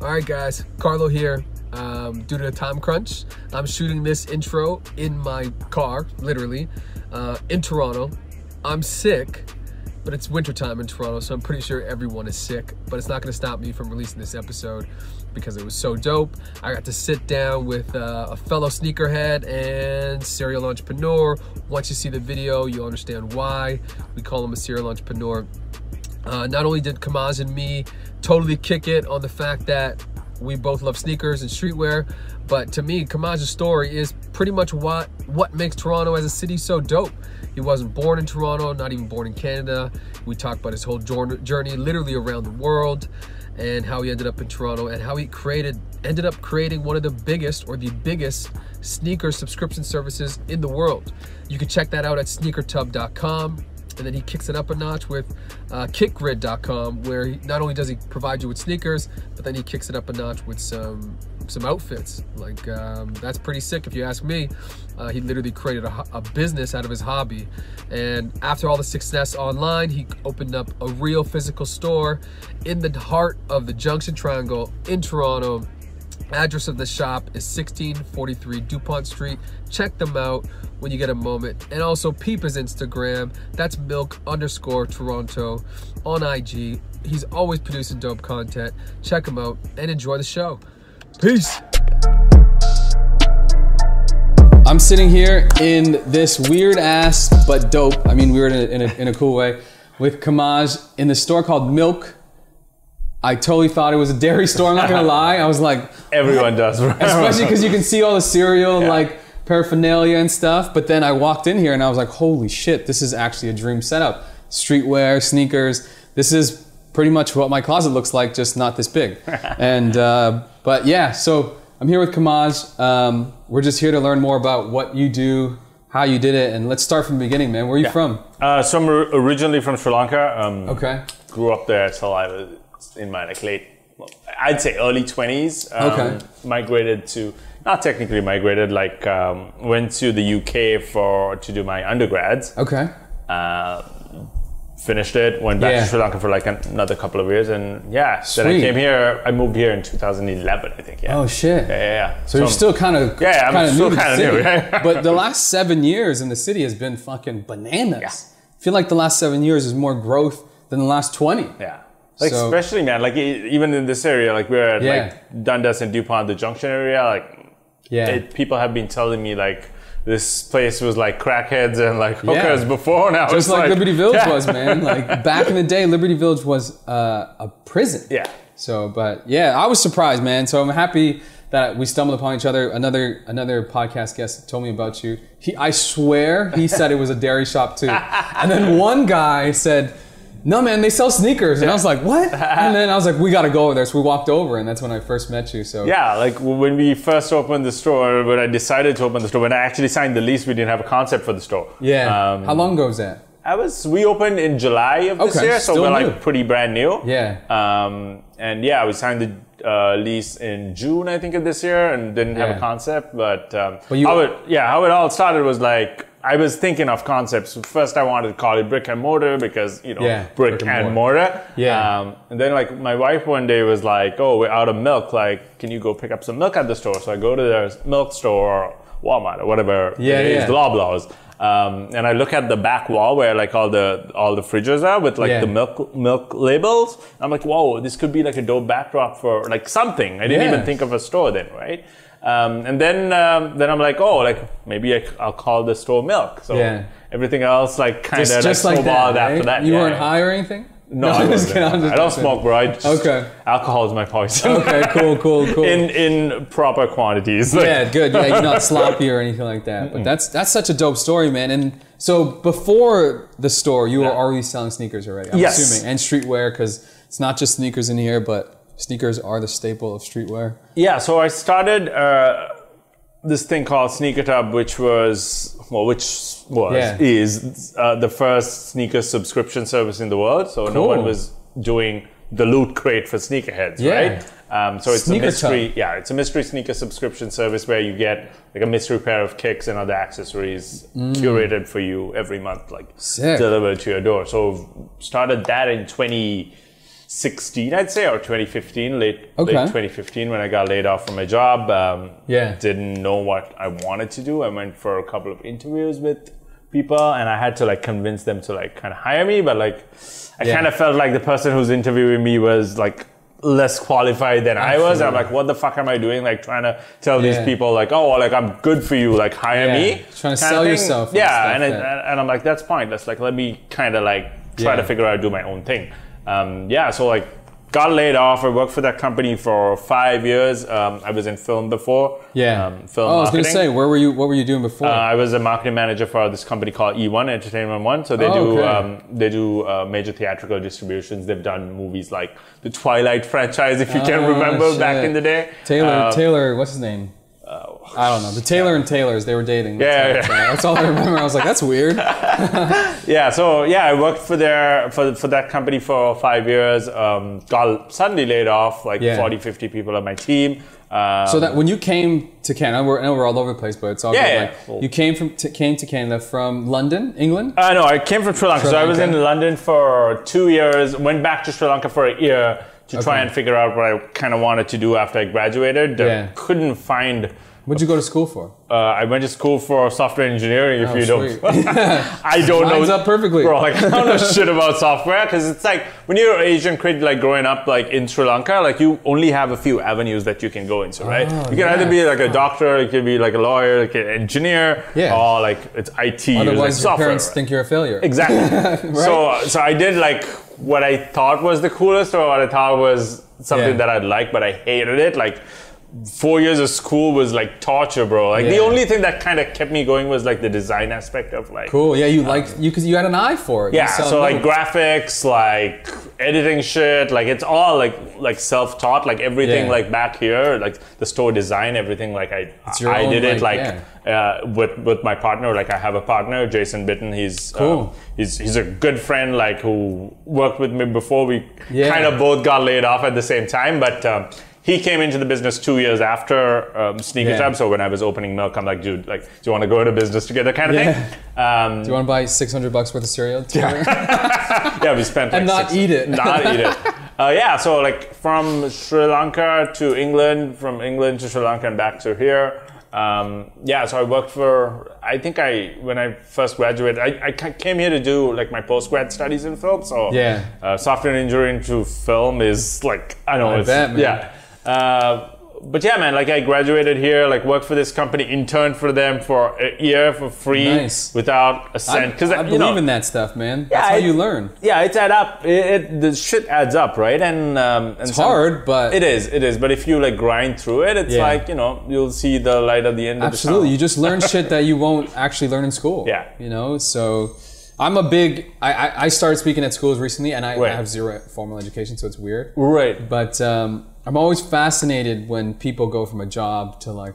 All right, guys, Carlo here. Um, due to a time crunch, I'm shooting this intro in my car, literally, uh, in Toronto. I'm sick, but it's wintertime in Toronto, so I'm pretty sure everyone is sick. But it's not gonna stop me from releasing this episode because it was so dope. I got to sit down with uh, a fellow sneakerhead and serial entrepreneur. Once you see the video, you'll understand why we call him a serial entrepreneur. Uh, not only did Kamaj and me totally kick it on the fact that we both love sneakers and streetwear, but to me, Kamaj's story is pretty much what what makes Toronto as a city so dope. He wasn't born in Toronto, not even born in Canada. We talk about his whole journey, literally around the world, and how he ended up in Toronto, and how he created ended up creating one of the biggest or the biggest sneaker subscription services in the world. You can check that out at sneakertub.com and then he kicks it up a notch with uh, kickgrid.com where he, not only does he provide you with sneakers but then he kicks it up a notch with some some outfits. Like um, that's pretty sick if you ask me. Uh, he literally created a, a, business out of his hobby. And after all the success online he opened up a real physical store in the heart of the junction triangle in toronto Address of the shop is 1643 DuPont Street. Check them out when you get a moment. And also peep his Instagram. That's milk underscore Toronto on IG. He's always producing dope content. Check him out and enjoy the show. Peace. I'm sitting here in this weird ass but dope, I mean weird in a, in a, in a cool way, with Kamaj in the store called Milk I totally thought it was a dairy store. I'm not gonna lie. I was like, everyone what? does, right? especially because you can see all the cereal yeah. like paraphernalia and stuff. But then I walked in here and I was like, holy shit, this is actually a dream setup. Streetwear, sneakers. This is pretty much what my closet looks like, just not this big. and uh, but yeah, so I'm here with Kamaj. Um, we're just here to learn more about what you do, how you did it, and let's start from the beginning, man. Where are you yeah. from? Uh, so I'm originally from Sri Lanka. Um, okay. Grew up there till I in my like late, I'd say early 20s. Um, okay. Migrated to, not technically migrated, like um, went to the UK for to do my undergrads. Okay. Uh, finished it, went back yeah. to Sri Lanka for like another couple of years, and yeah, Sweet. then I came here. I moved here in 2011, I think. Yeah. Oh shit. Yeah, yeah. yeah. So, so, you're still kind of yeah, kind of new kind of new. but the last seven years in the city has been fucking bananas. Yeah. I feel like the last seven years is more growth than the last 20. Yeah. Like so, especially man, like even in this area, like we're at yeah. like Dundas and Dupont, the Junction area, like yeah, it, people have been telling me like this place was like crackheads and like hookers yeah. before. Now just like, like, Liberty Village yeah. was, man. Like back in the day, Liberty Village was uh, a prison. Yeah. So, but yeah, I was surprised, man. So I'm happy that we stumbled upon each other. Another another podcast guest told me about you. He, I swear, he said it was a dairy shop too. And then one guy said no man, they sell sneakers. And I was like, what? and then I was like, we got to go over there. So we walked over and that's when I first met you. So yeah, like when we first opened the store, when I decided to open the store, when I actually signed the lease, we didn't have a concept for the store. Yeah. Um, How long ago was that? I was, we opened in July of this okay, year. So we're new. like pretty brand new. Yeah. Um, and yeah, we signed the uh, lease in June, I think, of this year, and didn't yeah. have a concept. But, um, but you, how it, yeah, how it all started was like I was thinking of concepts. First, I wanted to call it brick and mortar because you know yeah, brick, brick, and, and mortar. mortar. Yeah. Um, and then like my wife one day was like, "Oh, we're out of milk. Like, can you go pick up some milk at the store?" So I go to the milk store or Walmart or whatever. Yeah, it yeah. Loblaws. Um, and I look at the back wall where like all the all the fridges are with like yeah. the milk milk labels. I'm like, whoa, this could be like a dope backdrop for like something. I didn't yeah. even think of a store then, right? Um, and then um, then I'm like, oh, like maybe I, will call the store milk. So yeah. everything else like kind of like, like snowballed right? after that. You yeah. weren't high or anything. No, no I, just kidding, just I don't smoke, bro. I just, okay. Alcohol is my poison. Okay, cool, cool, cool. in in proper quantities. yeah, good. Yeah, you're not sloppy or anything like that. But that's that's such a dope story, man. And so before the store, you yeah. were already selling sneakers already. I'm yes. assuming, and streetwear because it's not just sneakers in here, but sneakers are the staple of streetwear. Yeah, so I started uh, this thing called Sneaker Tub, which was well, which was yeah. is uh, the first sneaker subscription service in the world. So cool. no one was doing the loot crate for sneakerheads, yeah. right? Um, so it's sneaker a mystery, tub. yeah, it's a mystery sneaker subscription service where you get like a mystery pair of kicks and other accessories mm. curated for you every month, like Sick. delivered to your door. So started that in 20- 16, I'd say, or 2015, late okay. late 2015, when I got laid off from my job. Um, yeah. Didn't know what I wanted to do. I went for a couple of interviews with people, and I had to like convince them to like kind of hire me. But like, I yeah. kind of felt like the person who's interviewing me was like less qualified than Absolutely. I was. And I'm like, what the fuck am I doing? Like trying to tell yeah. these people like, oh, like I'm good for you, like hire yeah. me. Trying to sell yourself. Yeah, and, it, and I'm like, that's pointless. Like let me kind of like try to figure out do my own thing um, yeah, so like got laid off. I worked for that company for five years. Um, I was in film before. Yeah. Um, film. Oh, I was going to say, where were you? What were you doing before? Uh, I was a marketing manager for this company called E1 Entertainment One. So they oh, do okay. um, they do uh, major theatrical distributions. They've done movies like the Twilight franchise, if you oh, can remember shit. back in the day. Taylor uh, Taylor, what's his name? I don't know. The Taylor and Taylors, they were dating. That's yeah, yeah. That's all I remember. I was like, that's weird. yeah. So yeah, I worked for their for for that company for five years. Um, got suddenly laid off, like yeah. 40, 50 people on my team. Um, so that when you came to Canada, we're, I know we're all over the place, but it's all yeah, good. Yeah, like. You came from to, came to Canada from London, England. Uh, no, I came from Sri Lanka. Sri Lanka. So I was in London for two years. Went back to Sri Lanka for a year to okay. try and figure out what I kind of wanted to do after I graduated. Yeah. Couldn't find What'd you go to school for? Uh, I went to school for software engineering. If oh, you don't, I don't Lines know. up perfectly, bro. Like I don't know shit about software because it's like when you're an Asian kid, like growing up, like in Sri Lanka, like you only have a few avenues that you can go into, right? Oh, you can yeah. either be like a doctor, you can be like a lawyer, like an engineer, yeah. or like it's IT. Otherwise, like your software, parents right? think you're a failure. Exactly. right? So, so I did like what I thought was the coolest, or what I thought was something yeah. that I'd like, but I hated it, like four years of school was like torture, bro. Like yeah. the only thing that kind of kept me going was like the design aspect of like. Cool. Yeah, you um, like you because you had an eye for it. Yeah. So like graphics, like editing shit, like it's all like like self taught. Like everything yeah. like back here, like the store design, everything. Like I I own, did it like. like yeah. Uh, with with my partner, like I have a partner, Jason Bitten. He's uh, cool. he's he's a good friend, like who worked with me before. We kind of both got laid off at the same time, but um, he came into the business two years after um, Sneaker yeah. Tub. So when I was opening milk, I'm like, dude, like, do you want to go into business together, kind of yeah. thing? Um, do you want to buy 600 bucks worth of cereal? Yeah, yeah we spent like and not eat it. Not eat it. Uh, yeah, so like from Sri Lanka to England, from England to Sri Lanka and back to here. Um, yeah, so I worked for. I think I when I first graduated, I, I came here to do like my post grad studies in film. So yeah, uh, software engineering to film is like I know I it's bet, yeah. Uh, but yeah, man, like I graduated here, like worked for this company, interned for them for a year for free nice. without a cent. Because I, I, believe know, in that stuff, man. That's how it, you learn. Yeah, it's add up. It, it, the shit adds up, right? And, um, and it's some, hard, but it is. It is. But if you like grind through it, it's yeah. like you know you'll see the light at the end. Of the. Absolutely, you just learn shit that you won't actually learn in school. Yeah, you know. So I'm a big. I, I, I started speaking at schools recently, and I, right. I have zero formal education, so it's weird. Right. But um, I'm always fascinated when people go from a job to like,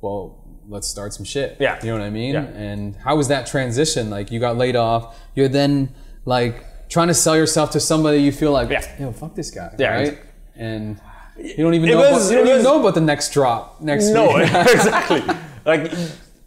well, let's start some shit. Yeah. You know what I mean? Yeah. And how was that transition? Like you got laid off. You're then like trying to sell yourself to somebody you feel like, yeah. yo, fuck this guy. Yeah. Right. And you don't even know. Was, about, you don't was, even know about the next drop next. No, exactly. Like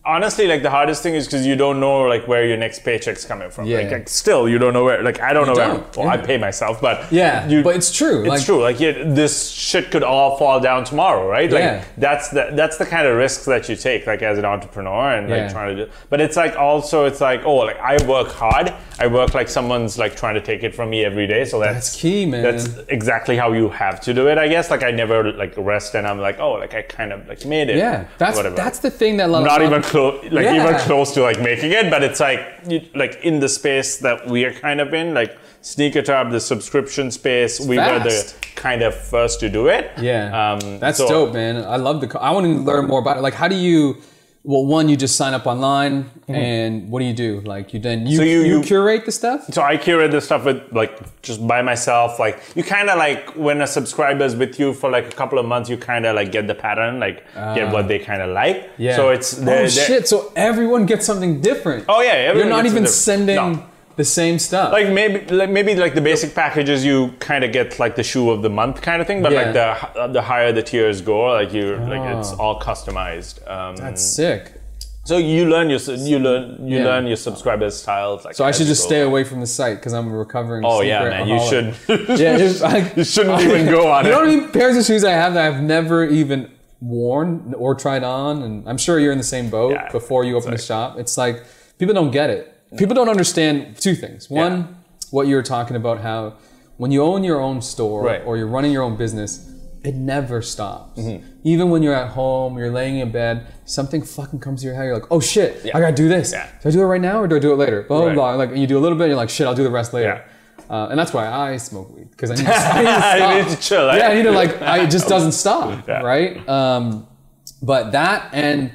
honestly like the hardest thing is because you don't know like where your next paycheck's coming from yeah. like, like still you don't know where like i don't you know don't. where well yeah. i pay myself but yeah you, but it's true it's like, true like yeah, this shit could all fall down tomorrow right like yeah. that's the that's the kind of risks that you take like as an entrepreneur and like trying to do but it's like also it's like oh like i work hard i work like someone's like trying to take it from me every day so that's, that's key man that's exactly how you have to do it i guess like i never like rest and i'm like oh like i kind of like made it yeah that's whatever. that's the thing that not even close like even close to like making it, but it's like you, like in the space that we are kind of in, like Sneaker Tub, the subscription space. It's we fast. were the kind of first to do it. Yeah, um, that's so, dope, man. I love the. I want to learn more about it. Like, how do you? Well, one, you just sign up online, mm-hmm. and what do you do? Like you then you, so you, you, you curate the stuff. So I curate the stuff with like just by myself. Like you kind of like when a subscriber is with you for like a couple of months, you kind of like get the pattern, like uh, get what ah. they kind of like. Yeah. So it's oh they're, shit. So everyone gets something different. Oh yeah, you're not even sending. No the same stuff. Like maybe, like maybe like the basic packages, you kind of get like the shoe of the month kind of thing. But like the the higher the tiers go, like you oh. like it's ah. all customized. Um, That's sick. So you learn your you learn you Yeah. learn your subscribers styles. Like So I should just stay away from the site because I'm a recovering. Oh yeah, man, you should. Yeah, just, like, you shouldn't even go on You it. know how many pairs of shoes I have that I've never even worn or tried on, and I'm sure you're in the same boat. Yeah, before you open the shop, it's like people don't get it. People don't understand two things. One, what you were talking about, how when you own your own store Right. or you're running your own business, it never stops. Mm-hmm. Even when you're at home, you're laying in bed, something fucking comes to your head. You're like, oh shit, I gotta do this. Yeah. Do I do it right now or do I do it later? Blah blah Right. blah. Like you do a little bit, and you're like, shit, I'll do the rest later. Uh, and that's why I smoke weed because I need to, I need to stop. You need to chill, right? Yeah, I need to like. I, it just doesn't stop, Yeah. right? Um, but that and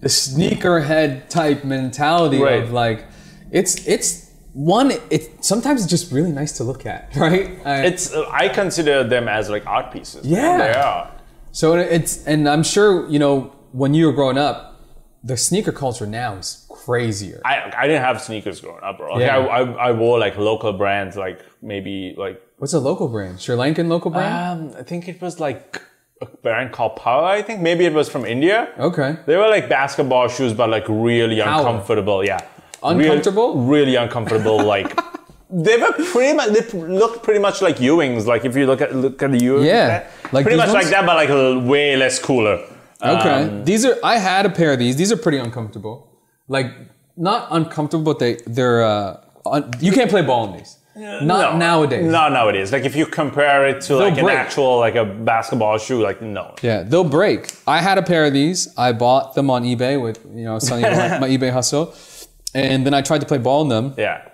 the sneakerhead type mentality Right. of like, it's it's one. It sometimes it's just really nice to look at, right? I- It's uh, I consider them as like art pieces. Yeah. they are. So it's and I'm sure you know when you were growing up, the sneaker culture now is crazier. I I didn't have sneakers growing up, bro. Like, Yeah. I, I I wore like local brands, like maybe like What's a local brand? Sri Lankan local brand? um I think it was like a brand called Power. I think maybe it was from India. okay. They were like basketball shoes, but like really Power. uncomfortable. Yeah, Uncomfortable? Really, really uncomfortable. like they were pretty much. They looked pretty much like Ewings. Like if you look at look at the Ewings, Yeah. like Like pretty much ones? like that, but like a way less cooler. Okay. Um, these are I had a pair of these. These are pretty uncomfortable. Like not uncomfortable, but they they're uh un, you can't play ball in these. Not no, nowadays. Not nowadays. Like if you compare it to like an actual like a basketball shoe, like no. Yeah, they'll break. I had a pair of these. I bought them on eBay with you know Sonny my, my eBay hustle, and then I tried to play ball in them, Yeah,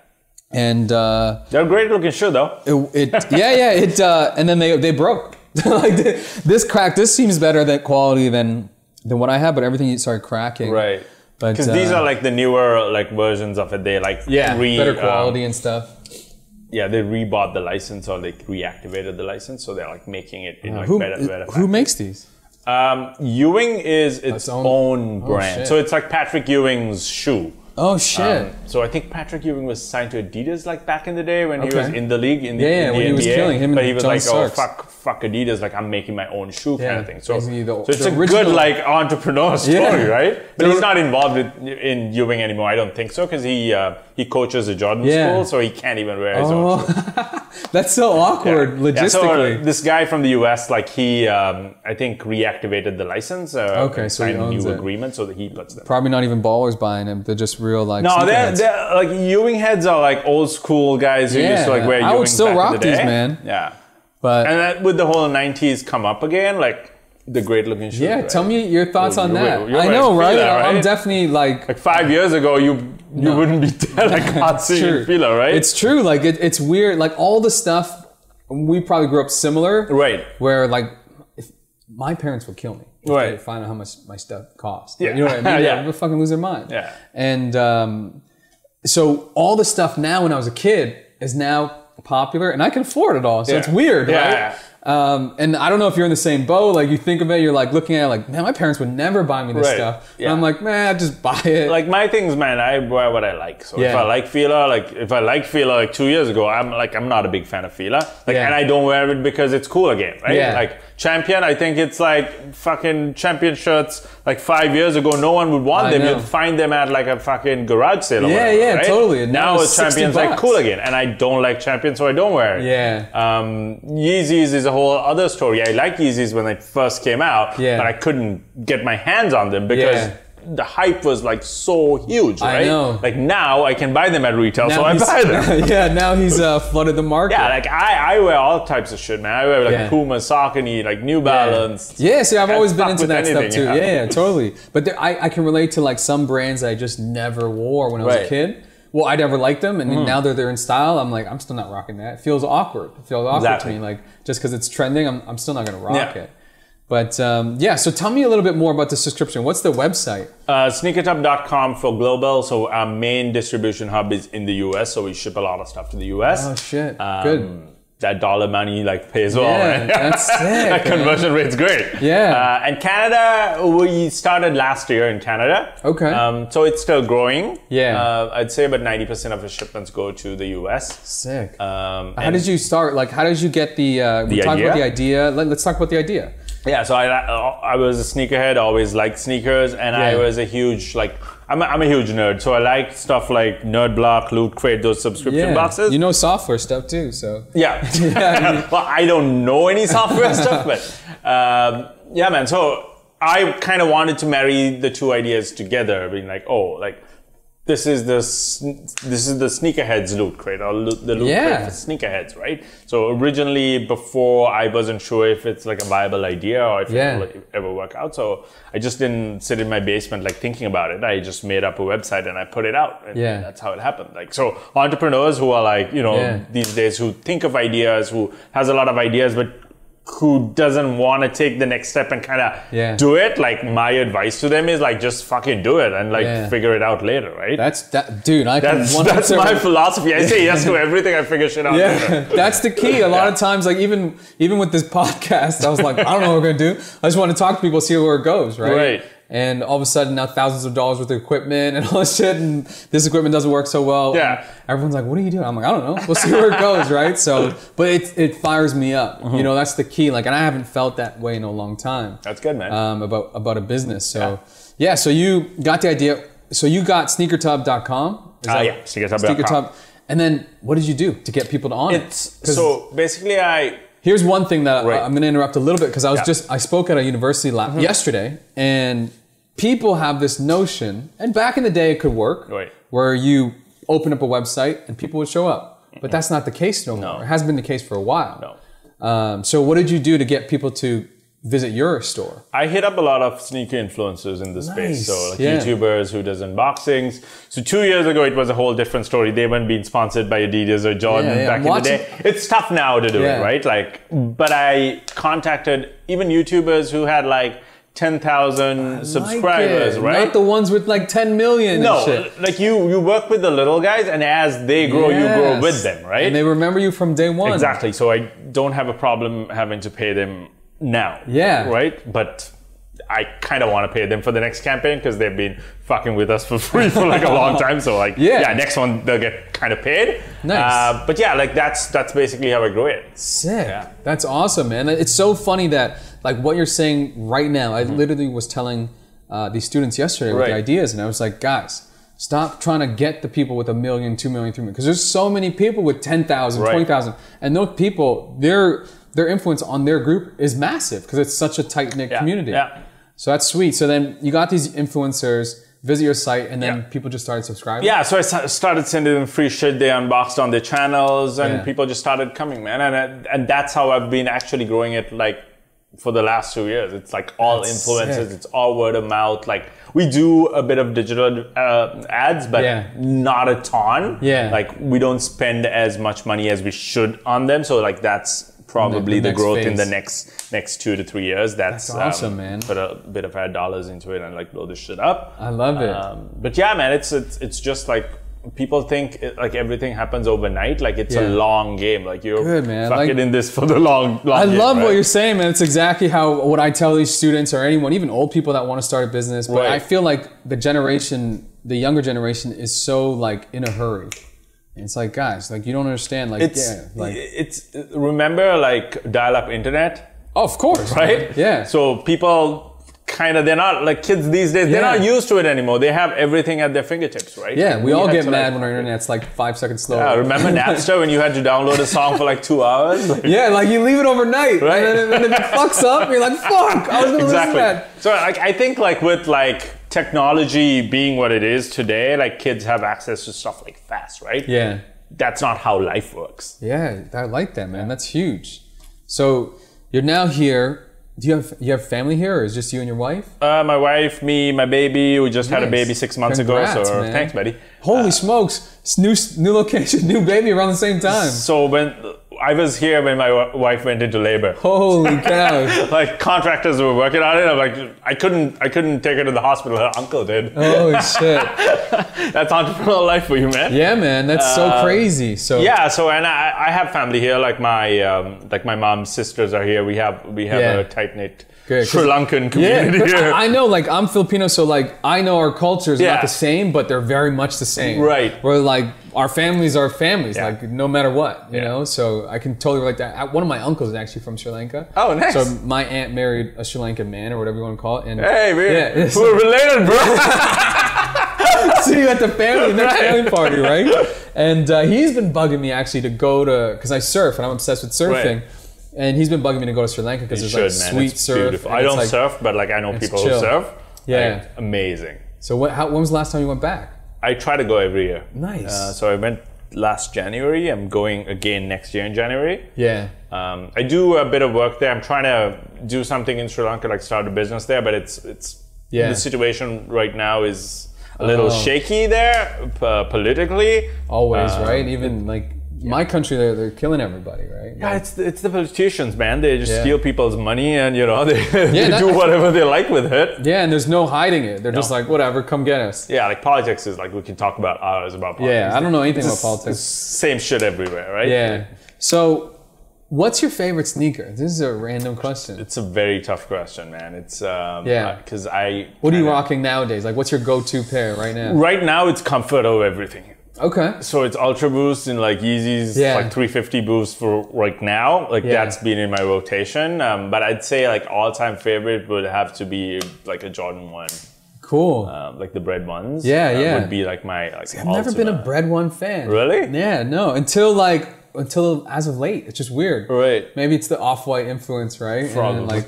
and uh, they're a great looking shoe though. it, it yeah yeah it uh, and then they they broke. like this crack. This seems better than quality than than what I had, but everything started cracking. Right. But Because these uh, are like the newer like versions of it. They like yeah re- better um, quality and stuff. yeah, they rebought the license or they reactivated the license, so they're like making it in like Who better, better. who makes these? Um, Ewing is its Its own- own, brand, shit. so it's like Patrick Ewing's shoe. Oh shit. Um, so I think Patrick Ewing was signed to Adidas like back in the day when he was in the league in the, Yeah, in yeah, the when he was killing him But he was John like, oh fuck, fuck Adidas, like I'm making my own shoe kind of thing. So, the- so it's a original- good like entrepreneur story, Yeah. right? But he's not involved with, in Ewing anymore. I don't think so because he uh, he coaches the Jordan Yeah. school, so he can't even wear his own. Oh, that's so awkward Yeah, so, uh, logistically. this guy from the US, like he, um, I think, reactivated the license. Uh, Okay, so he signed a new it. agreement so that he puts them. Probably not even ballers buying them. They're just real like. No, they're, they're like Ewing heads are like old school guys who used to like Yeah, wear I would still rock the these, day. man. Yeah, But and that, with the whole '90s come up again, like the great looking shoes. yeah, right? tell me your thoughts Well, on you're- that. you're I right. know, right? I'm definitely like. Like five years ago, you you No. wouldn't be there, like hot seeing true. Fila, right? It's true. Like it, it's weird. Like all the stuff. We probably grew up similar. right. Where like, my parents would kill me. If Right. They find out how much my stuff costs. Yeah. You know what I mean? Yeah. They would fucking lose their mind. Yeah. And um, so all the stuff now when I was a kid is now popular and I can afford it all. So Yeah. it's weird, Yeah. right? Um, and I don't know if you're in the same boat. Like you think of it, you're like looking at it like, man, my parents would never buy me this Right. stuff. Yeah. And I'm like, man, I just buy it. Like my things, man. I wear what I like. So if I like Fila, like if I like Fila, like two years ago, I'm like I'm not a big fan of Fila. Like, Yeah. and I don't wear it because it's cool again, right? Yeah. Like Champion, I think it's like fucking champion shirts. Like five years ago, no one would want I them. know. You'd find them at like a fucking garage sale. Or Yeah, whatever, yeah, right? totally. And Now now it's 60 champion's like cool again, and I don't like champion, so I don't wear it. Yeah. Um, Yeezys is a whole other story. I like Yeezys when they first came out, Yeah. but I couldn't get my hands on them because Yeah. The hype was like so huge, right? I right? know. Like now I can buy them at retail, so I buy them. yeah, now he's uh, flooded the market. Yeah, like I, I wear all types of shit, man. I wear like Yeah. Puma, Saucony, like New Balance. Yeah, see, I've always been into that stuff too. yeah. Yeah, yeah, totally. But there, I, I can relate to like some brands that I just never wore when I was a kid. Well, I never liked them, and now that they're in style, I'm like, I'm still not rocking that. It feels awkward. It feels awkward Exactly. to me. Like just because it's trending, I'm, I'm still not gonna rock Yeah. it. But um, yeah, so tell me a little bit more about the subscription. What's the website? Uh, sneakertub.com for global. So our main distribution hub is in the US, so we ship a lot of stuff to the US. Oh shit, Um, good. That dollar money like pays well. Yeah, man. that's sick, that conversion rate's great. Yeah. Uh, and Canada, we started last year in Canada. Okay. Um, so it's still growing. Yeah. Uh, I'd say about 90% of the shipments go to the US. Sick. Um, how did you start? Like, how did you get the? Uh, we The talked about the idea? Let, let's talk about the idea. Yeah, so I I was a sneakerhead, always liked sneakers, and I was a huge like I'm a, I'm a huge nerd, so I like stuff like Nerd Block, Loot Crate, those subscription boxes. You know software stuff too, so. Yeah. Yeah. well, I don't know any software stuff, but um, yeah, man. So I kind of wanted to marry the two ideas together, being like, oh, like this is the this is the sneakerheads loot crate or lo- the loot Yeah. crate for sneakerheads, right? So originally, before I wasn't sure if it's like a viable idea or if Yeah. it will ever work out. So I just didn't sit in my basement like thinking about it. I just made up a website and I put it out. And Yeah. that's how it happened. Like so, entrepreneurs who are like you know Yeah. these days who think of ideas, who has a lot of ideas, but who doesn't want to take the next step and kind of Yeah. do it. Like my advice to them is like just fucking do it and like Yeah. figure it out later, right? That's that, dude. I that's that's my philosophy. I say yes to everything. I figure shit out. Yeah, that's the key. A lot of times, like even even with this podcast, I was like, I don't know what we're gonna do. I just want to talk to people, see where it goes, right? Right. And all of a sudden, now thousands of dollars worth of equipment and all this shit, and this equipment doesn't work so well. Yeah. Everyone's like, "What are you doing?" I'm like, "I don't know. We'll see where it goes, right?" So, but it it fires me up. Mm-hmm. You know, that's the key. Like, and I haven't felt that way in a long time. That's good, man. Um, about about a business. So, yeah. So you got the idea. So you got sneakertub.com. Is Ah, that- yeah, sneakertub.com. Sneakertub. And then what did you do to get people to on it? so basically I here's one thing that Right. I, am going to interrupt a little bit because I was Yeah. Mm-hmm. just I spoke at a university la- yesterday, and people have this notion, and back in the day it could work, Right. where you open up a website and people would show up. But that's not the case no more. It hasn't been the case for a while. no. Um, so what did you do to get people to visit your store? I hit up a lot of sneaker influencers in the space. So like Yeah. YouTubers who does unboxings. So two years ago it was a whole different story. They weren't being sponsored by Adidas or Jordan Yeah, yeah. back I'm in the day. It's tough now to do it, right? Like but I contacted even YouTubers who had like 10,000 subscribers, Like right? Not the ones with like 10 million no, like you you work with the little guys and as they grow you grow with them, right? And they remember you from day one. Exactly. So I don't have a problem having to pay them now. Yeah. Right? But I kind of want to pay them for the next campaign because they've been fucking with us for free for like a long time. So like, Yeah. yeah, next one they'll get kind of paid. Nice. Uh, but yeah, like that's that's basically how I grow it. Sick. Yeah. That's awesome, man. It's so funny that like what you're saying right now. I literally was telling uh, these students yesterday with the Mm-hmm. Ideas, and I was like, guys, stop trying to get the people with a million, two million, three million, because there's so many people with 10,000, Right. 20,000, and those people, their their influence on their group is massive because it's such a tight knit Yeah. community. Yeah. So that's sweet. So then you got these influencers visit your site, and then Yeah. people just started subscribing. Yeah, so i started sending them free shit they unboxed on their channels, and Yeah. people just started coming, man. And and that's how I've been actually growing it, like for the last two years. It's like all That's influencers, sick. it's all word of mouth. Like we do a bit of digital uh, ads, but Yeah. not a ton. Yeah. like we don't spend as much money as we should on them. So like that's probably The- the the, growth in the next next two to three years. That's, That's awesome, man. Put a bit of our dollars into it and like blow this shit up. I love it. Um, but yeah, man, it's it's it's just like people think it, like everything happens overnight. Like it's Yeah. a long game. Like you're Good, man. fucking Like- in this for the long. long I game, love what you're saying, man. It's exactly how what I tell these students or anyone, even old people that want to start a business. But Right. I feel like the generation, the younger generation, is so like in a hurry. And it's like, guys, like you don't understand. Like, It's yeah, like, it's remember like dial-up internet, oh, of course, right? Yeah. So people kind of they're not like kids these days. They're not used to it anymore. They have everything at their fingertips, right? yeah, we, all get mad like, when our internet's like five seconds slow. Yeah, remember Napster when you had to download a song for like two hours? Like, Yeah, like you leave it overnight, Right. And then, and if it fucks up, you're like, "Fuck!" I was gonna exactly. listen to that. So like I think like with like technology being what it is today, like kids have access to stuff like fast, right? Yeah, That's not how life works. yeah, I like that, man. That's huge. So you're now here. Do you have you have family here, or is it just you and your wife? Uh, my wife, me, my baby, we just had a baby six months Congrats, ago. So man. thanks, buddy. Holy smokes! It's new new location, new baby around the same time. So when I was here when my wife went into labor. Holy cow! Like contractors were working on it. I'm like, I couldn't, I couldn't take her to the hospital. Her uncle did. Holy shit! That's entrepreneurial life for you, man. Yeah, man, that's so crazy. So Uh, Yeah, so and I, I have family here. Like my um, like my mom's sisters are here. We have we have Yeah. a tight knit Good, Sri Lankan community but here. I I know. Like I'm Filipino, so like I know our cultures are Yeah. not the same, but they're very much the same. Right. We're like our families are families, Yeah. like no matter what, you Yeah. know. So I can totally relate that. One of my uncles is actually from Sri Lanka. Oh, nice. So my aunt married a Sri Lankan man or whatever you want to call it, and Hey, man, Yeah, we're related, bro. see you at the family next family party, right? And uh, he's been bugging me actually to go to because I surf and I'm obsessed with surfing. Right. And he's been bugging me to go to Sri Lanka because there's should, like man. sweet it's surf. beautiful. I don't like- surf, but like I know people chill. who surf. Yeah. Like, amazing. So what, how, when was the last time you went back? I try to go every year. Nice. Uh, so I went last January. I'm going again next year in January. Yeah. Um, I do a bit of work there. I'm trying to do something in Sri Lanka, like start a business there, but it's it's Yeah. the situation right now is a little Oh. shaky there uh, politically. Always, Um, right? Even like my country, they're, they're killing everybody, right? Yeah, it's it's the politicians, man. They just Yeah. steal people's money and you know they, they that- do whatever they like with it. Yeah, and there's no hiding it. They're just like, whatever, come get us. Yeah, like politics is like we can talk about hours about politics. Yeah, I don't know anything about politics. Same shit everywhere, right? Yeah. So, what's your favorite sneaker? This is a random question. It's a very tough question, man. It's um, Yeah. because I What are you rocking nowadays? Like, what's your go-to pair right now? Right now, it's comfort over everything. Okay. So it's Ultra Boost and like Yeezys, Yeah. like 350 Boost for right now. Like Yeah. that's been in my rotation. Um, but I'd say like all-time favorite would have to be like a Jordan One, Cool. um, like the bread ones. Yeah, uh, yeah. Would be like my like. I've never been a bread one fan. Really? Yeah, no. Until like until as of late, it's just weird. Right. Maybe it's the off-white influence, right? And, Probably.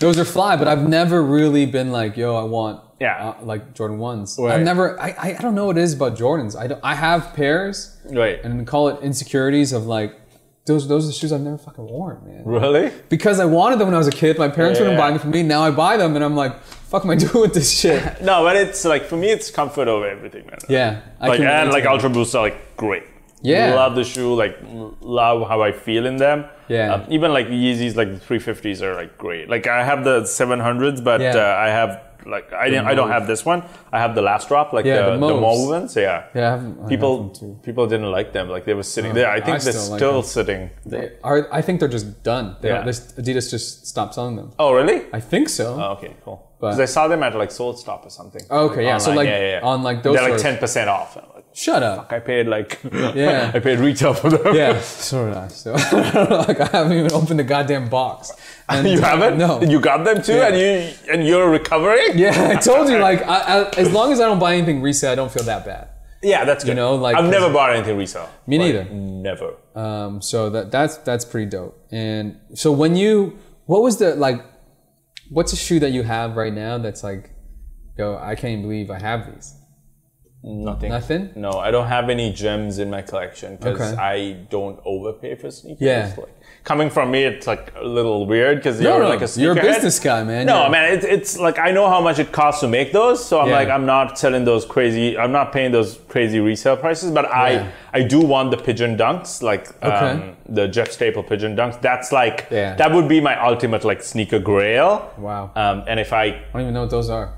those are fly, but I've never really been like, yo, I want Yeah. uh, like Jordan ones. Right. I've never. I, I don't know what it is about Jordans. I don't, I have pairs Right. and call it insecurities of like. Those, those are shoes I've never fucking worn, man. Really? Because I wanted them when I was a kid. My parents wouldn't buy them for me. Now I buy them, and I'm like, "Fuck, am I doing with this shit?" No, but it's like for me, it's comfort over everything, man. Yeah, I Like and like. Ultra Boosts are like great. Yeah. Love the shoe. Like love how I feel in them. Yeah. Um, even like the Yeezys, like the 350s are like great. Like I have the 700s, but Yeah. uh, I have like I didn't I don't have this one. I have the last drop, like Yeah, the, the the, mauve ones. Yeah. Yeah, I haven't- I have People people didn't like them. Like they were sitting oh, there. I think I they're still still them. sitting. They are. I think they're just done. They Yeah. Adidas just stopped selling them. Oh really? I think so. Oh, okay, cool. Because I saw them at like Sold Stop or something. Oh, okay, yeah, so, online. like, on, like, those they're like ten percent off. And I'm like, Shut up. I paid like Yeah. I paid retail for them. Yeah, so did I. So like I haven't even opened the goddamn box. And, you haven't? No. You got them too, Yeah. and you and you're recovering. yeah, I told you. Like, I, I, as long as I don't buy anything resale, I don't feel that bad. Yeah, that's good. You know, like- I've never bought anything resale. Me Like, neither. Never. Um, so that that's that's pretty dope. And so when you, what was the like, what's a shoe that you have right now that's like, yo, I can't even believe I have these. Nothing. Nothing? No, I don't have any gems in my collection because Okay. I don't overpay for sneakers. Yeah. Like, coming from me, it's like a little weird because you're no, like a you're a business guy, man. No, You're- man, it's, it's like I know how much it costs to make those, so I'm Yeah. like I'm not selling those crazy. I'm not paying those crazy resale prices, but Yeah. I I do want the pigeon dunks, like Okay. um, the Jeff Staple pigeon dunks. That's like Yeah. that would be my ultimate like sneaker grail. Wow. Um, and if I I don't even know what those are.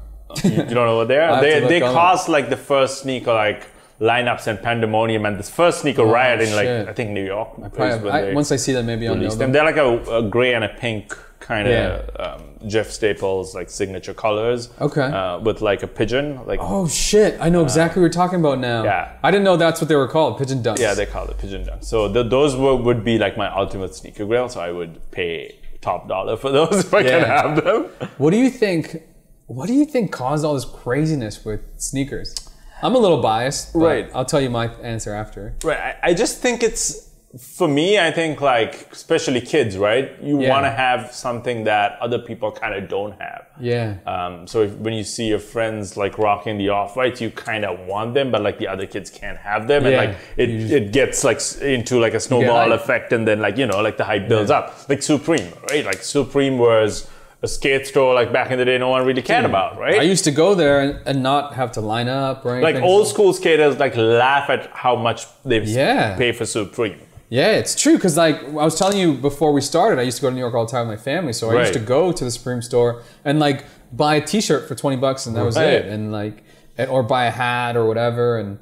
You, you don't know what they are, they they it. like the first sneaker like lineups and pandemonium and this first sneaker riot in like Oh. I think New York. is Probably, when I, they once I see them, maybe I'll know them. them. They're like a, a gray and a pink kind of Yeah. um, Jeff Staples like signature colors. Okay. Uh, with like a pigeon, like Oh shit! I know exactly what you're talking about now. yeah. I didn't know that's what they were called, pigeon dunks. yeah, they call it pigeon dunk. So the, those were, would be like my ultimate sneaker grail. So I would pay top dollar for those if I Yeah. can have them. What do you think? What do you think caused all this craziness with sneakers? I'm a little biased, but Right. I'll tell you my answer after. Right. I, I just think it's for me. I think like especially kids, right? You Yeah. want to have something that other people kind of don't have. Yeah. Um, so if, when you see your friends like rocking the off whites, you kind of want them, but like the other kids can't have them, and like it, it gets like into like a snowball hype. effect, and then like you know like the hype builds up. Like Supreme, right? Like Supreme was a skate store like back in the day, no one really cared hmm. about, right? I used to go there and, and not have to line up or like old school skaters like laugh at how much they Yeah. pay for Supreme. Yeah, it's true because like I was telling you before we started, I used to go to New York all the time with my family. So I used to go to the Supreme store and like buy a T-shirt for twenty bucks, and that was Right. it. And like, or buy a hat or whatever. And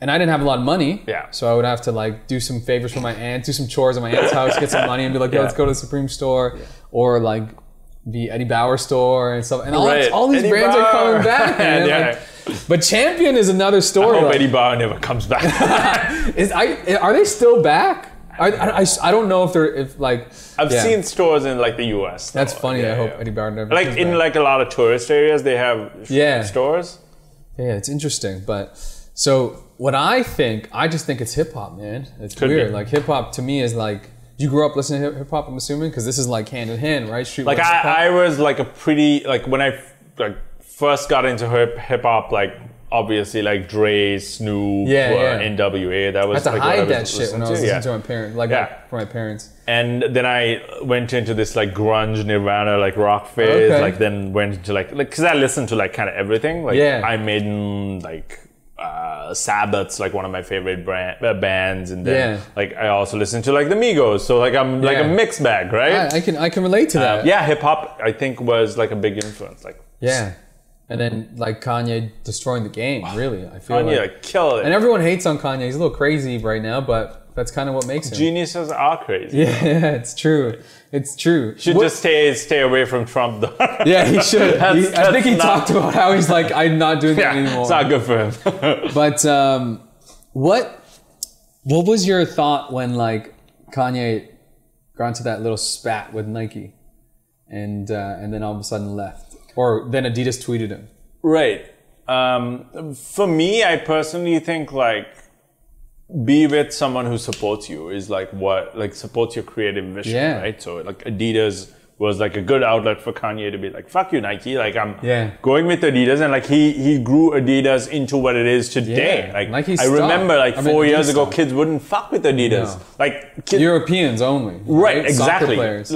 and I didn't have a lot of money. Yeah. So I would have to like do some favors for my aunt, do some chores at my aunt's house, get some money, and be like, Yeah. let's go to the Supreme store, or like the Eddie Bauer store and stuff. And all, Right. all these Eddie brands are coming back. Man. Yeah. Like, But Champion is another story. I hope like- Eddie Bauer never comes back. is, I, are they still back? I, I, I, don't know if they're if like I've yeah. seen stores in like the U.S. That's funny. Yeah, I hope yeah. Eddie Bauer never Like comes in back. like a lot of tourist areas, they have Yeah. stores. Yeah, it's interesting. But so what I think, I just think it's hip hop, man. It's Could weird. be. Like hip hop to me is like. You grew up listening to hip hop, I'm assuming, because this is like hand in hand, right? Street Like I, I was like a pretty like when I like first got into hip hip hop, like obviously like Dre, Snoop, Yeah, uh, yeah. NWA. That I was had to like, hide that shit when I was listening listening to, to my parents, like Yeah. for my parents. And then I went into this like grunge Nirvana like rock phase. Okay. Like then went into like like because I listened to like kind of everything. Like Yeah. I made like uh, Sabbath's like one of my favorite brand, uh, bands, and then Yeah. like I also listen to like the Migos. So like I'm like Yeah. a mixed bag, right? I, I can I can relate to that. Um, yeah, hip hop I think was like a big influence. Like Yeah. And then like Kanye destroying the game, really. I feel Kanye like. like, killed it. And everyone hates on Kanye. He's a little crazy right now, but that's kind of what makes him. Geniuses are crazy. Yeah, yeah, it's true. It's true. Should What- just stay stay away from Trump though. yeah, he should. He- I think he not- talked about how he's like, I'm not doing that anymore. it's not good for him. But um, what what was your thought when like Kanye got into that little spat with Nike, and uh, and then all of a sudden left, or then Adidas tweeted him? Right. Um, for me, I personally think like be with someone who supports you is like what like supports your creative vision, Yeah. right? So like Adidas was like a good outlet for Kanye to be like, "Fuck you, Nike!" Like I'm Yeah. going with Adidas, and like he he grew Adidas into what it is today. Yeah. Like Nike I remember, like I four Adidas years ago, kids wouldn't fuck with Adidas. No. Like kids, Europeans only, Right, Soccer exactly. players.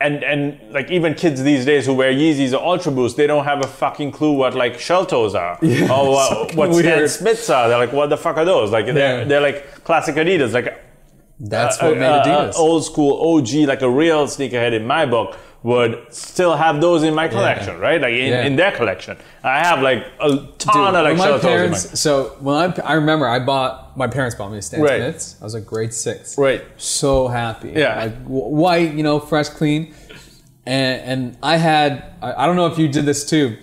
And and like even kids these days who wear Yeezys or Ultra Boost, they don't have a fucking clue what like shell toes are or what, what Stan. Smiths are. They're like, what the fuck are those? Like they're Yeah. they're like classic Adidas, like That's uh, what made uh, uh, Adidas. old school OG, like a real sneakerhead in my book would still have those in my collection, right? Like in, Yeah. in their collection. I have like a ton Dude, of like my parents, so when I, I remember I bought, my parents bought me a Stan Right. Smiths. I was like grade six. Right. So happy. Yeah. Like white, you know, fresh, clean. And, and I had, I, I don't know if you did this too.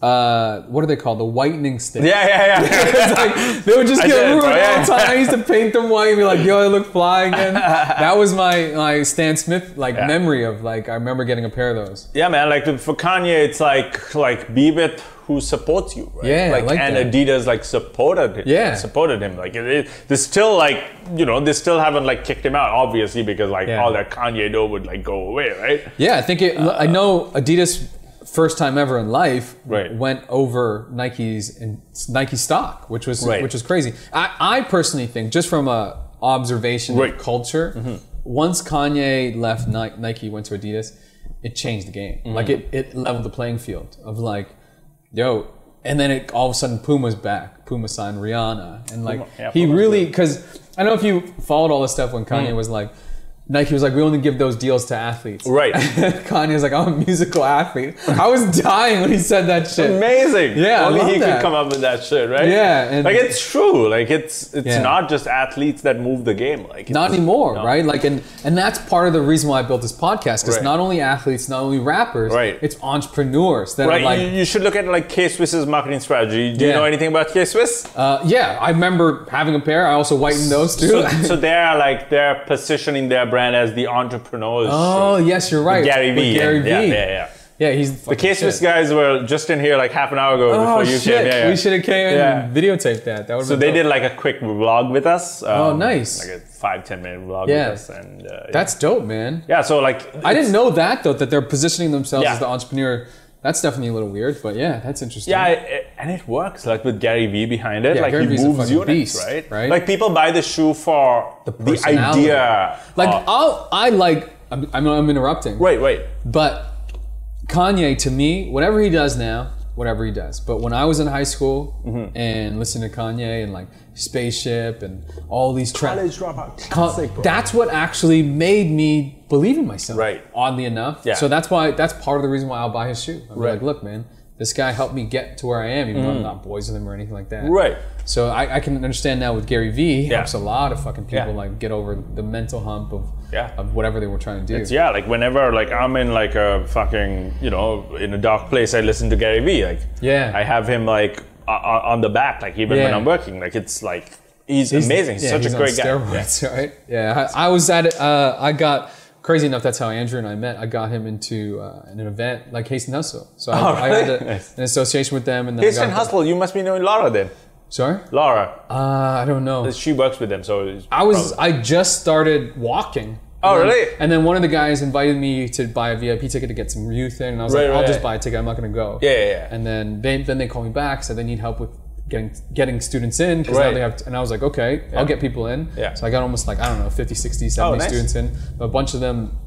Uh, what are they called? The whitening stick. Yeah, yeah, yeah. Like, they would just get ruined all the time. I used to paint them white and be like, yo, I look fly again. that was my, my Stan Smith like Yeah. memory of like, I remember getting a pair of those. Yeah, man. Like for Kanye, it's like like be with who supports you, right? Yeah, Like, like and that. Adidas like supported him. Yeah. supported him. Like it, it, they still like you know they still haven't like kicked him out, obviously because like Yeah. all that Kanye dough would like go away, right? Yeah, I think it. I know Adidas first time ever in life Right. went over Nike's in Nike stock, which was Right. which was crazy. I, I personally think just from a observation Right. of culture, mm-hmm. once Kanye left Nike, went to Adidas, it changed the game. Mm-hmm. Like it, it leveled the playing field of like, yo. And then it all of a sudden Puma's back. Puma signed Rihanna, and like yeah, he Puma's really because I don't know if you followed all this stuff when Kanye mm. was like. Nike was like, we only give those deals to athletes. Right. Kanye Kanye's like, I'm a musical athlete. I was dying when he said that shit. Amazing. Yeah, only he that. could come up with that shit, right? Yeah, and- like it's true. Like it's it's Yeah. not just athletes that move the game. Like Not anymore, no. right? Like, and and that's part of the reason why I built this podcast because Right. not only athletes, not only rappers, Right. it's entrepreneurs that Right, are like, you, you should look at like K Swiss's marketing strategy. Do you know anything about K Swiss? uh, yeah. I remember having a pair. I also whitened those too. So, so they're like they're positioning their brand as the entrepreneurs. oh yes, you're right. Gary Vee. Gary Vee. Yeah, yeah, yeah. Yeah, he's the The K Swiss guys were just in here like half an hour ago Oh before you shit! came. Yeah, yeah. We should have came Yeah. and videotaped that. That would. So they did like a quick vlog with us. Um, Oh, nice. Like a five ten minute vlog Yeah. with us, and uh, yeah. That's dope, man. yeah. So like I didn't know that though. That they're positioning themselves as the entrepreneur. That's definitely a little weird, but yeah, that's interesting. Yeah, it, and it works. Like with Gary Vee behind it, Yeah, like Gary he a moves units, beast, right? right? Like people buy the shoe for the, personality. idea. Like of- I'll, I like. I'm, I'm, I'm interrupting. wait, wait. But Kanye, to me, whatever he does now, whatever he does. But when I was in high school Mm-hmm. and listening to Kanye and like Spaceship and all these tracks, dropout. Con- that's what actually made me believe in myself. Right. Oddly enough. Yeah. So that's why that's part of the reason why I'll buy his shoe. I'm Right. like, look, man, this guy helped me get to where I am, even though I'm not boys with him or anything like that. Mm. Right. So I, I can understand now with Gary Vee, he Yeah. helps a lot of fucking people Yeah. like get over the mental hump of Yeah. of whatever they were trying to do. Yeah, like whenever like I'm in like a fucking you know in a dark place, I listen to Gary Vee. Like Yeah. I have him like on, on the back, like even when Yeah. I'm working, like it's like he's, amazing. He's yeah, such he's a on great guy. Yeah. steroids, right? Yeah, I, I was at. Uh, I got crazy enough. That's how Andrew and I met. I got him into uh, an event like Hasten Hustle. So I, Oh, I had a, Nice. an association with them, and then I Hasten got- Hustle, you must be knowing Laura then. Sorry, Laura, uh, I don't know. she works with them, so I was probably- I just started walking. Oh, And then- really? And then one of the guys invited me to buy a VIP ticket to get some youth in, and I was Right, like, I'll right, just buy a ticket. I'm not going to go. Yeah, yeah, yeah. And then they then they call me back, so they need help with getting getting students in because now they have. and I was like, okay, I'll get people in. Yeah. So I got almost like I don't know, 50, 60, 70 Oh, nice. students in. A bunch of them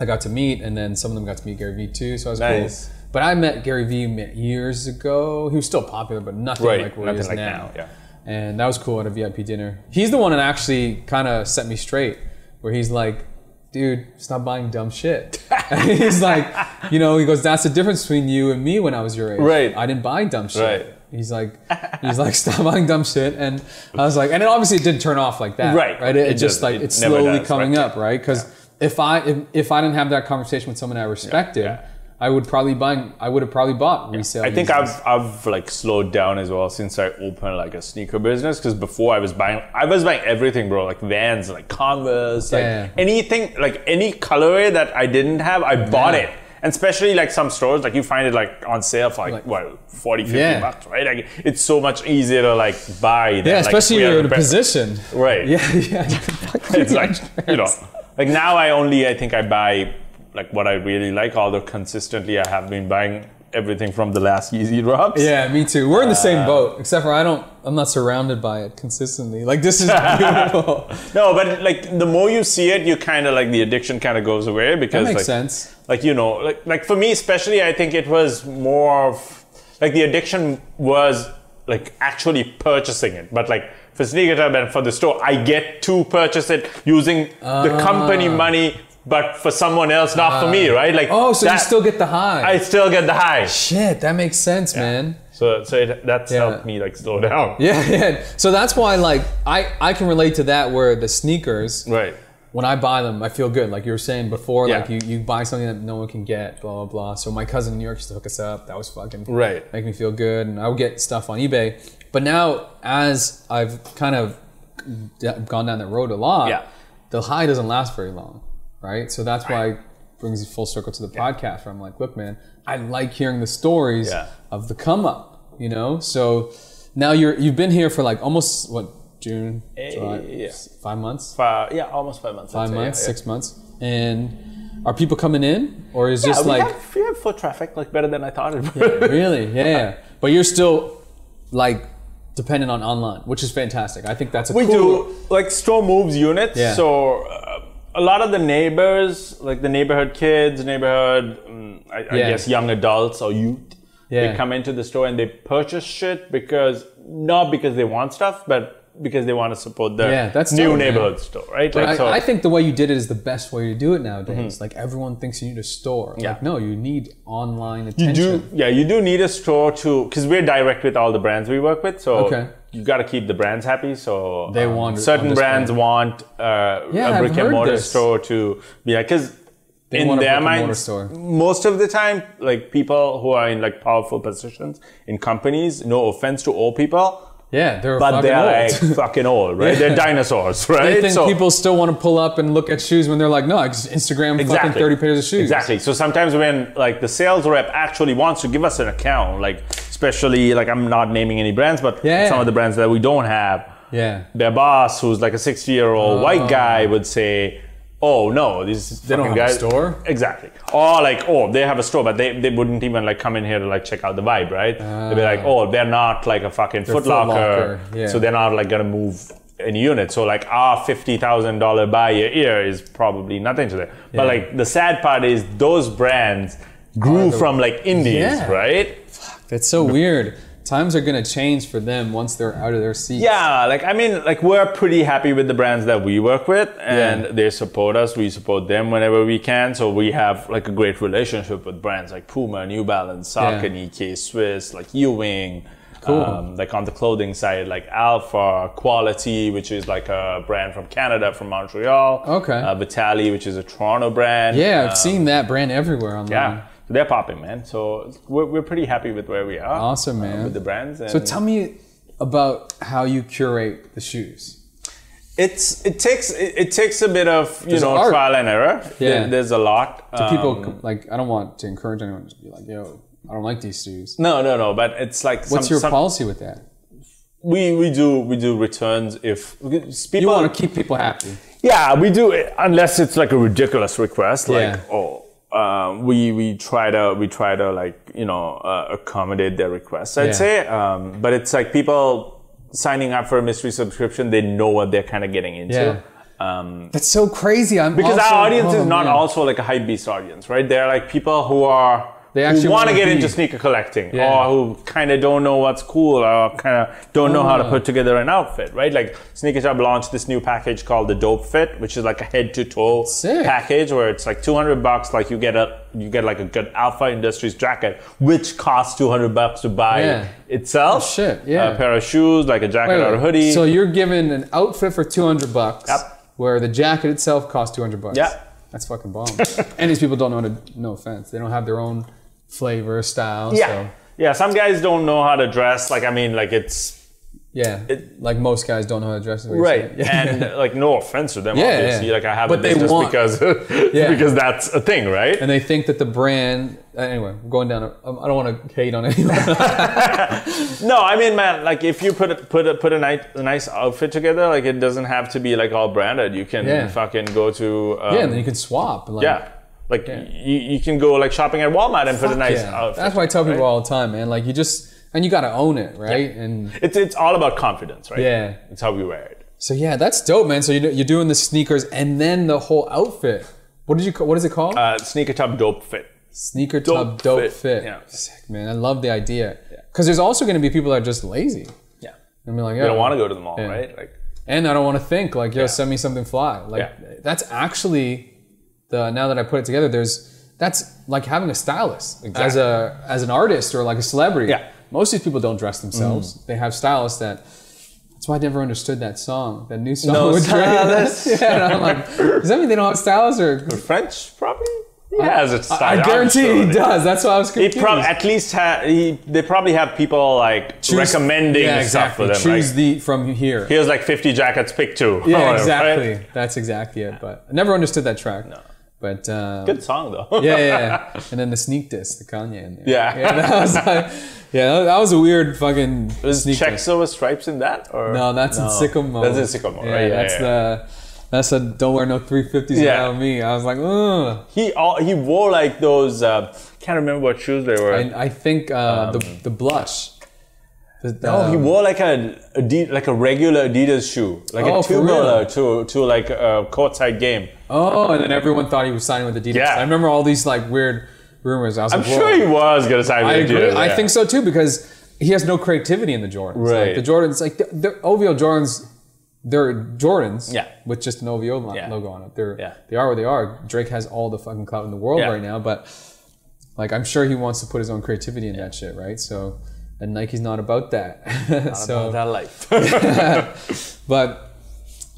I got to meet, and then some of them got to meet Gary Vee too. So I was Nice. cool. But I met Gary Vee years ago. He was still popular, but nothing Right, like where nothing he is like now. now, yeah. And that was cool at a VIP dinner. He's the one that actually kind of set me straight, where he's like, dude, stop buying dumb shit. He's like, you know, he goes, that's the difference between you and me when I was your age. Right. I didn't buy dumb shit. Right. He's like, he's like, stop buying dumb shit. And I was like, and it obviously it didn't turn off like that. Right. Right. It, it It just does- like, it it's slowly does, coming right. up, right? Because if I, if, if I didn't have that conversation with someone I respected, yeah. I would probably buy, I would have probably bought resale. I think I've I've like slowed down as well since I opened like a sneaker business because before I was buying I was buying everything, bro, like Vans, like Converse, like Yeah. anything, like any colorway that I didn't have, I bought Yeah. it. And especially like some stores, like you find it like on sale for like, Like- what 40, 50 Yeah. bucks, right? Like it's so much easier to like buy. Than, yeah, like, especially in a position. Right. Yeah, yeah. it's like you know like now i only i think i buy like what i really like although consistently i have been buying everything from the last Yeezy drops Yeah, me too. We're in the Uh, same boat, except for I don't. I'm not surrounded by it consistently. Like this is beautiful. no but like the more you see it you kind of like the addiction kind of goes away because that makes like sense. like you know like like for me especially i think it was more of like the addiction was like actually purchasing it but like for sneaker Tub and for the store i get to purchase it using the company money but for someone else not for me uh-huh. right like Oh, so you still get the high. i still get the high Shit, that makes sense, man. so so it, that's Yeah. helped me like slow down Yeah, yeah. So that's why, like, I I can relate to that. Where the sneakers, right when I buy them, I feel good. Like you were saying before, Yeah. like you, you buy something that no one can get, blah blah blah. So my cousin in New York used to hook us up. That was fucking Right. Make me feel good, and I would get stuff on eBay. But now, as I've kind of d- gone down that road a lot, Yeah. the high doesn't last very long, right? So that's why it brings you full circle to the podcast. Where I'm like, look, man, I like hearing the stories Yeah. of the come up. You know, so now you're you've been here for like almost what June, July, yeah. five months Five, yeah almost five months five months, yeah, six months, and are people coming in, or is yeah. just like have, we have foot traffic like better than i thought it would be. really, yeah, yeah? But you're still like dependent on online, which is fantastic. I think that's a We cool, do like store moves units. Yeah. So uh, a lot of the neighbors, like the neighborhood kids, neighborhood, um, I, I guess young adults or youth, Yeah. they come into the store and they purchase shit because not because they want stuff, but because they want to support the Yeah, that's new man. neighborhood store, right? Like, I, so, I think the way you did it is the best way to do it nowadays. Like everyone thinks you need a store. Yeah. Like no, you need online attention. you do, yeah, you do need a store to, because we're direct with all the brands we work with, so Okay. You got to keep the brands happy. So They um, want certain brands want uh, Yeah, a I've brick and mortar this. store to be like because in their minds, most of the time, like people who are in like powerful positions in companies, no offense to all people, Yeah, they're but fucking they're old. like fucking old, right? They're dinosaurs, right? they think So- people still want to pull up and look at shoes when they're like, no, I just Instagram fucking thirty pairs of shoes. Exactly. So sometimes when like the sales rep actually wants to give us an account, like especially like I'm not naming any brands, but Yeah. some of the brands that we don't have, Yeah. their boss, who's like a 60 year old white guy, would say, "Oh no, these They don't have a store? Exactly. Or like, oh, they have a store, but they, they wouldn't even like come in here to like check out the vibe, right? They'd be like, ah. oh, they're not like a fucking Foot Foot Locker, Locker, yeah. so they're not like gonna move any unit. So like our fifty thousand dollar buy a year is probably nothing to them. But like the sad part is those brands grew from like indies, Yeah. right? That's so weird. Times are gonna change for them once they're out of their seats. Yeah, like I mean, like we're pretty happy with the brands that we work with, and Yeah. they support us. We support them whenever we can. So we have like a great relationship with brands like Puma, New Balance, Saucony, K Swiss, like Ewing. Cool. Um, like on the clothing side, like Alpha, Quality, which is like a brand from Canada, from Montreal. Okay. Uh, Vitaly, which is a Toronto brand. Yeah, I've Um, seen that brand everywhere online. yeah. They're popping, man. So we're, we're pretty happy with where we are. Awesome, uh, man. with the brands. And So tell me about how you curate the shoes. it's it takes it, it takes a bit of you There's know art. trial and error. Yeah. There- there's a lot. Do people Um, like? I don't want to encourage anyone to be like, "Yo, I don't like these shoes." no, no, no. But it's like What's some, your some- policy with that? we we do we do returns if people You want to keep people happy. Yeah, we do it unless it's like a ridiculous request, like Yeah. oh, um, we we try to we try to like you know uh, accommodate their requests. I'd Yeah. say, um, but it's like people signing up for a mystery subscription, they know what they're kind of getting into. Yeah. Um, That's so crazy. I'm because also- our audience oh, is not man. also like a hype beast audience, right? They're like people who are They actually want to get be- into sneaker collecting, Yeah. or who kind of don't know what's cool, or kind of don't know how to Ah. put together an outfit, right? Like Sneaker Shop launched this new package called the Dope Fit, which is like a head to toe Sick. package where it's like 200 bucks. Like you get a you get like a good Alpha Industries jacket, which costs 200 bucks to buy Yeah. itself. Oh, shit, yeah. A pair of shoes, like a jacket Wait, or a hoodie. So you're given an outfit for 200 bucks, Yep. where the jacket itself costs 200 bucks. Yeah. That's fucking bomb. and these people don't know how to, no offense, they don't have their own flavor, style. yeah, So, yeah. Some guys don't know how to dress. Like I mean, like it's yeah. like most guys don't know how to dress. is what you're Right. Yeah. and like no offense to them, Yeah, obviously. yeah. Like I have But a they business want- because Yeah. because that's a thing, right? and they think that the brand, anyway, we're going down, a, I don't want to hate on anyone. No, I mean, man, like if you put a, put a, put a nice a nice outfit together, like it doesn't have to be like all branded. You can Yeah. fucking go to um, yeah, and then you can swap. Like, yeah. Like You, you can go like shopping at Walmart and put a fuck nice yeah. outfit. That's why I tell people right? all the time, man. Like you just, and you got to own it, right? And It's it's all about confidence, right? Yeah. It's how we wear it. So yeah, that's dope, man. So you're, you're doing the sneakers and then the whole outfit. What did you? What is it called? Uh, sneaker Tub dope fit. Sneaker dope tub dope fit. fit. Yeah. Sick, man. I love the idea. Because there's also going to be people that are just lazy. Yeah. I mean, like, You don't want to go to the mall, Yeah. right? Like And I don't want to think like, yo, send me something fly. Like Yeah. that's actually the now that I put it together. There's that's like having a stylist as a as an artist or like a celebrity. Yeah. Most of these people don't dress themselves. Mm-hmm. They have stylists that. That's why I never understood that song, that new song No with stylist. yeah, and I'm like, does that mean they don't have stylists or? French, probably. He has it. I, I guarantee he does. That's why I was He confused. prob- at least ha- he, they probably have people like Choose- recommending yeah, stuff for exactly. them. Choose Like, the from here. here's like 50 jackets, pick two. Yeah, whatever, exactly. right? That's exactly it. But I never understood that track. No. But um, Good song though. yeah, yeah, yeah. And then the sneak disc, the Kanye in there. Yeah. yeah that was like, yeah, that was a weird fucking Was sneak disc. silver stripes in that? Or No, that's in sicko mode. That's in sicko mode, Yeah, right? Yeah, that's the that's a don't wear no 350s Yeah. around me. I was like, ugh. He all, he wore like those. Uh, can't remember what shoes they were. I, I think uh, the the blush. The, the, oh, he wore like a Adi- like a regular Adidas shoe, like Oh, a two dollar to to like a courtside game. Oh, and then everyone thought he was signing with Adidas. Yeah. I remember all these like weird rumors. I was I'm like, sure he was gonna sign with I Adidas. agree. I think so too because he has no creativity in the Jordans. Right. Like the Jordans, like the, the OVO Jordans, they're Jordans. Yeah. With just an OVO lo- Yeah. logo on it. They're Yeah. they are where they are. Drake has all the fucking clout in the world Yeah. right now, but like I'm sure he wants to put his own creativity in that shit, right? So. And Nike's not about that. so, About that life. but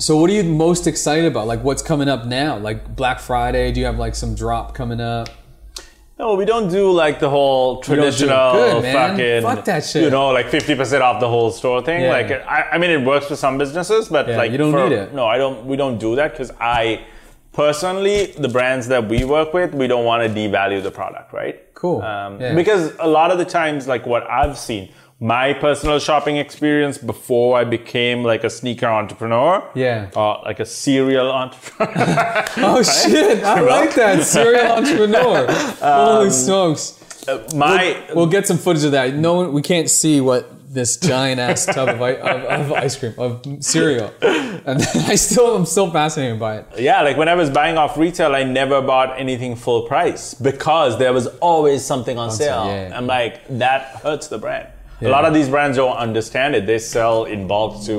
so what are you most excited about? Like what's coming up now? Like Black Friday? Do you have like some drop coming up? No, we don't do like the whole don't do it. traditional Good, fucking, Fuck that shit. you know, like 50% off the whole store thing. Yeah. Like, I, I mean, it works for some businesses, but Yeah, like, you don't for- need it. No, I don't, we don't do that because I, personally, the brands that we work with, we don't want to devalue the product, right? Cool. Um, Yeah. Because a lot of the times, like what I've seen, my personal shopping experience before I became like a sneaker entrepreneur, Yeah. uh, like a serial entrepreneur. Oh shit! I like that serial entrepreneur. Holy smokes! my We'll get some footage of that. No, one, we can't see what this giant ass tub of, of, of ice cream of cereal, and I still I'm still fascinated by it. Yeah, like when I was buying off retail, I never bought anything full price because there was always something on, sale, sale. yeah, yeah. I'm like, that hurts the brand. A lot of these brands don't understand it. They sell in bulk to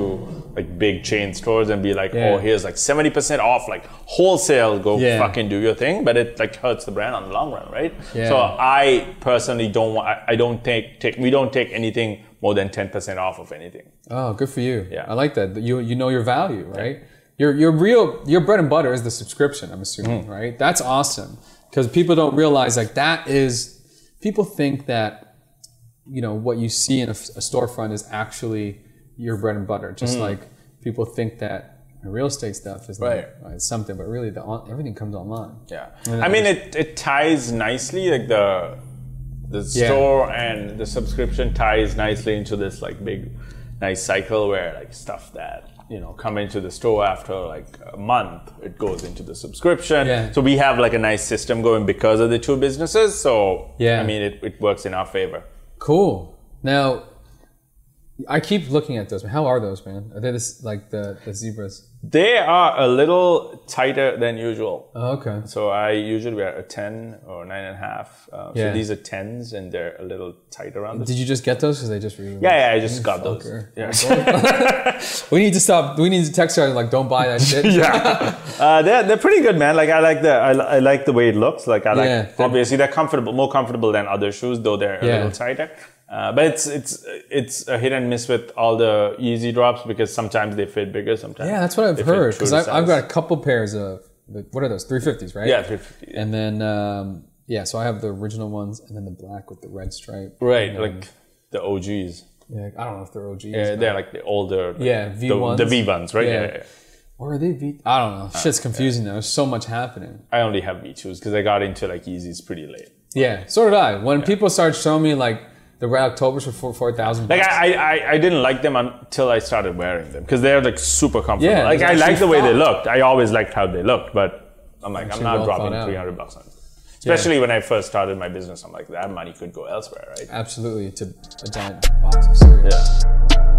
like big chain stores and be like, oh, Yeah. oh, here's like 70% off, like wholesale, go Yeah. fucking do your thing. But it like hurts the brand on the long run, right? Yeah. So I personally don't want, I- don't take, take, we don't take anything more than 10% off of anything. Oh, good for you. Yeah. I like that. You you know your value, right? Your your real your bread and butter is the subscription. I'm assuming, mm. right? That's awesome. because people don't realize like that is people think that you know what you see in a, a storefront is actually your bread and butter just like people think that real estate stuff is Right. uh, it's something but really the on, everything comes online Yeah, I mean it, it ties nicely like the the Yeah. store and the subscription ties nicely into this like big nice cycle where like stuff that you know come into the store after like a month it goes into the subscription. Yeah. So we have like a nice system going because of the two businesses. So Yeah. I mean it, it works in our favor. Cool. Now i keep looking at those how are those man? Are they this like the the zebras They are a little tighter than usual. oh, okay So I usually wear a 10 or nine and a half. Um, Yeah. So these are 10s and they're a little tight around the did you just get those because they just re- Yeah, yeah, I just got those. Yeah. we need to stop we need to text her and like don't buy that shit yeah, uh, they're they're pretty good, man. Like I like the I, I like the way it looks. Like I like Yeah, they're- obviously they're comfortable, more comfortable than other shoes, though they're a Yeah. little tighter. Uh, but it's it's it's a hit and miss with all the Yeezy drops because sometimes they fit bigger, sometimes Yeah, that's what I've they fit heard. true Because to I've, I've size. got a couple pairs of the- what are those? Three fifties, right? yeah, 350. And then um, yeah, so I have the original ones, and then the black with the red stripe. right, like the OGs. yeah, I don't know if they're OGs. Yeah, they're like the older. like, Yeah, the- V1s. The, V ones, right? Yeah. Yeah. yeah, or are they V? I don't know. Shit's confusing now. There's so much happening. I only have V2s because I got into like Yeezys pretty late. Yeah, so did I. When people started showing me like the red Octobers for four four thousand. Like I, I, I didn't like them until I started wearing them because they're like super comfortable. Yeah, like I like the way they looked. I always liked how they looked, but I'm like I'm not well dropping 300 bucks on. it. Especially when I first started my business, I'm like that money could go elsewhere, right? Absolutely, to a giant box of cereal. Yeah.